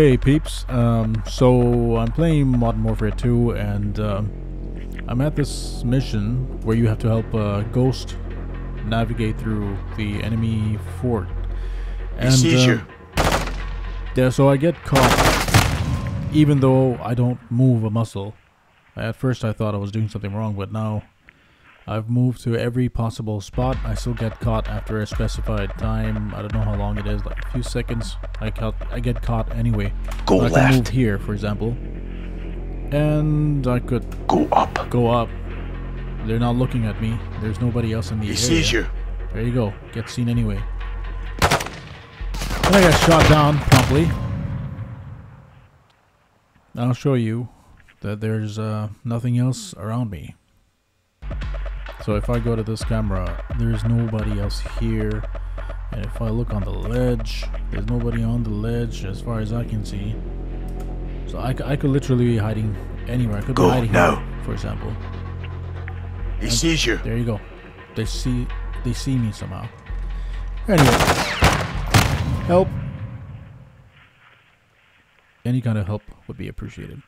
Hey peeps, um, so I'm playing Modern Warfare 2 and um, I'm at this mission where you have to help uh, Ghost navigate through the enemy fort. And, he sees uh, you. Yeah, so I get caught even though I don't move a muscle. At first I thought I was doing something wrong, but now I've moved to every possible spot. I still get caught after a specified time. I don't know how long it is, like a few seconds. I, I get caught anyway. Go but left. I can move here, for example. And I could go up. Go up. They're not looking at me. There's nobody else in the he area. He sees you. There you go. Get seen anyway. And I got shot down promptly. I'll show you that there's uh, nothing else around me. So if I go to this camera, there's nobody else here. And if I look on the ledge, there's nobody on the ledge as far as I can see. So I, I could literally be hiding anywhere. I could go, be hiding no. here, for example. He and sees you. There you go. They see they see me somehow. Anyway. Help. Any kind of help would be appreciated.